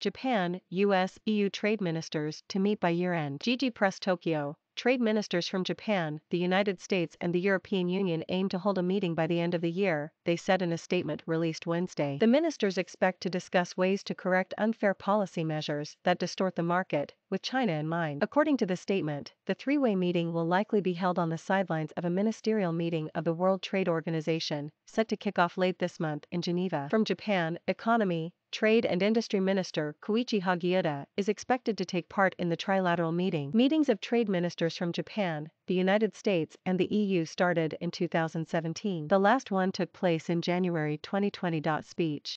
Japan, US, EU trade ministers to meet by year end. Jiji Press Tokyo. Trade ministers from Japan, the United States, and the European Union aim to hold a meeting by the end of the year, they said in a statement released Wednesday. The ministers expect to discuss ways to correct unfair policy measures that distort the market, with China in mind. According to the statement, the three way meeting will likely be held on the sidelines of a ministerial meeting of the World Trade Organization, set to kick off late this month in Geneva. From Japan, economy, Trade and Industry Minister Koichi Hagiuda is expected to take part in the trilateral meeting. Meetings of trade ministers from Japan, the United States, and the EU started in 2017. The last one took place in January 2020. Speech